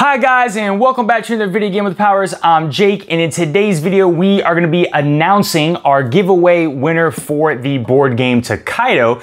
Hi guys and welcome back to another video game with powers. I'm Jake and in today's video we are going to be announcing our giveaway winner for the board game Tokaido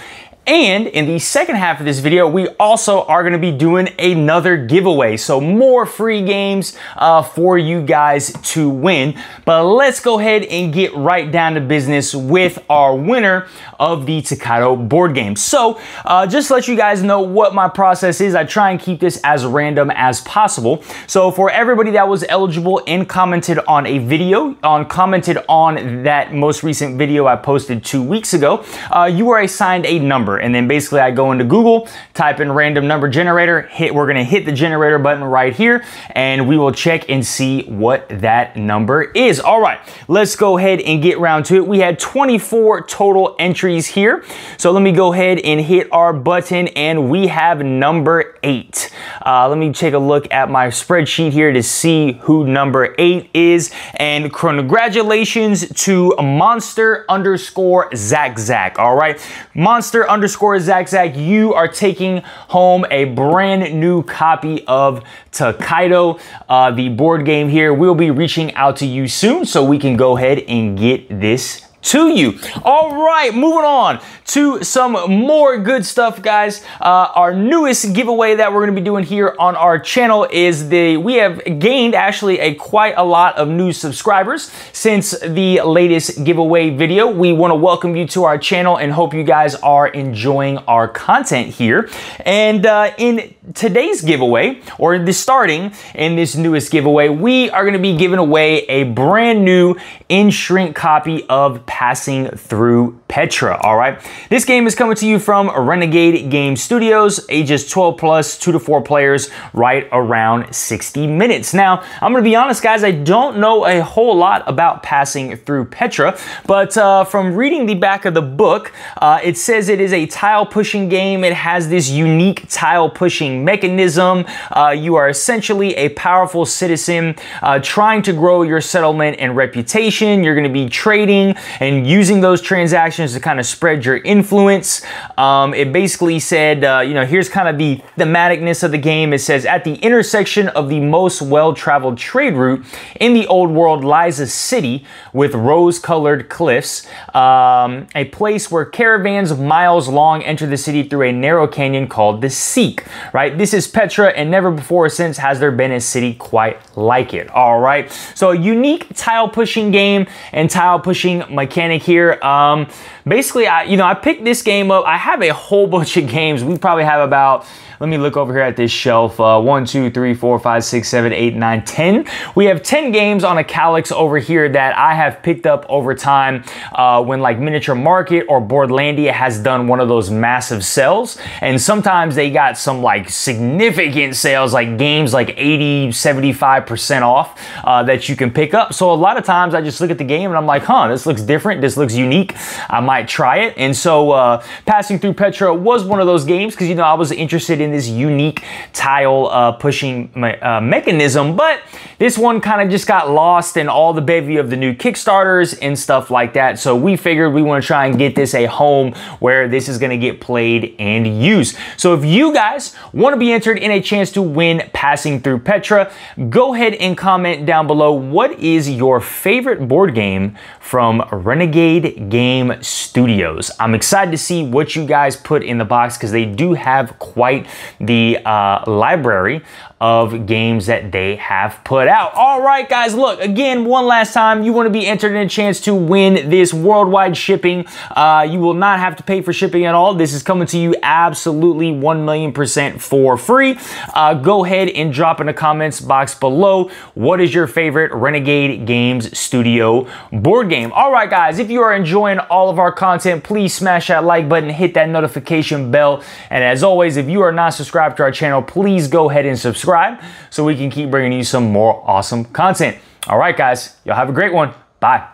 and in the second half of this video, we also are gonna be doing another giveaway. So more free games uh, for you guys to win. But let's go ahead and get right down to business with our winner of the Tokaido board game. So uh, just let you guys know what my process is, I try and keep this as random as possible. So for everybody that was eligible and commented on a video, on commented on that most recent video I posted two weeks ago, uh, you were assigned a number. And then basically I go into Google, type in random number generator, hit, we're gonna hit the generator button right here, and we will check and see what that number is. All right, let's go ahead and get round to it. We had 24 total entries here. So let me go ahead and hit our button and we have number eight. Uh, let me take a look at my spreadsheet here to see who number eight is. And congratulations to monster underscore Zach Zach. All right, monster underscore underscore Zach Zach, you are taking home a brand new copy of Tokaido, uh, the board game here. We'll be reaching out to you soon so we can go ahead and get this to you. All right, moving on to some more good stuff, guys. Uh, our newest giveaway that we're going to be doing here on our channel is the, we have gained actually a quite a lot of new subscribers since the latest giveaway video. We want to welcome you to our channel and hope you guys are enjoying our content here. And uh, in today's giveaway, or the starting in this newest giveaway, we are going to be giving away a brand new in shrink copy of Passing Through Petra, all right? This game is coming to you from Renegade Game Studios, ages 12 plus, 2 to 4 players, right around 60 minutes. Now, I'm gonna be honest, guys, I don't know a whole lot about Passing Through Petra, but uh, from reading the back of the book, uh, it says it is a tile pushing game. It has this unique tile pushing mechanism. Uh, you are essentially a powerful citizen uh, trying to grow your settlement and reputation. You're gonna be trading and using those transactions to kind of spread your influence. Um, it basically said, uh, you know, here's kind of the thematicness of the game. It says, at the intersection of the most well-traveled trade route in the old world lies a city with rose-colored cliffs, um, a place where caravans miles long enter the city through a narrow canyon called the Siq, right? This is Petra, and never before since has there been a city quite like it, all right? So a unique tile pushing game and tile pushing mechanic here. Um, basically, I, you know, I picked this game up. I have a whole bunch of games. We probably have about let me look over here at this shelf. Uh, one, two, three, four, five, six, seven, eight, nine, ten. We have 10 games on a Kallax over here that I have picked up over time uh, when like Miniature Market or Boardlandia has done one of those massive sales. And sometimes they got some like significant sales, like games like 80, 75% off uh, that you can pick up. So a lot of times I just look at the game and I'm like, huh, this looks different. This looks unique. I might try it. And so uh, passing through Petra was one of those games because, you know, I was interested in this unique tile uh, pushing me uh, mechanism, but this one kind of just got lost in all the bevy of the new Kickstarters and stuff like that. So we figured we want to try and get this a home where this is going to get played and used. So if you guys want to be entered in a chance to win passing through Petra, go ahead and comment down below what is your favorite board game from Renegade Game Studios. I'm excited to see what you guys put in the box because they do have quite the uh, library of games that they have put out. All right, guys, look, again, one last time, you want to be entered in a chance to win this worldwide shipping. Uh, you will not have to pay for shipping at all. This is coming to you absolutely 1 million percent for free. Uh, go ahead and drop in the comments box below what is your favorite Renegade Games Studio board game. All right, guys, if you are enjoying all of our content, please smash that like button, hit that notification bell, and as always, if you are not subscribed to our channel, please go ahead and subscribe subscribe so we can keep bringing you some more awesome content. All right, guys, y'all have a great one. Bye.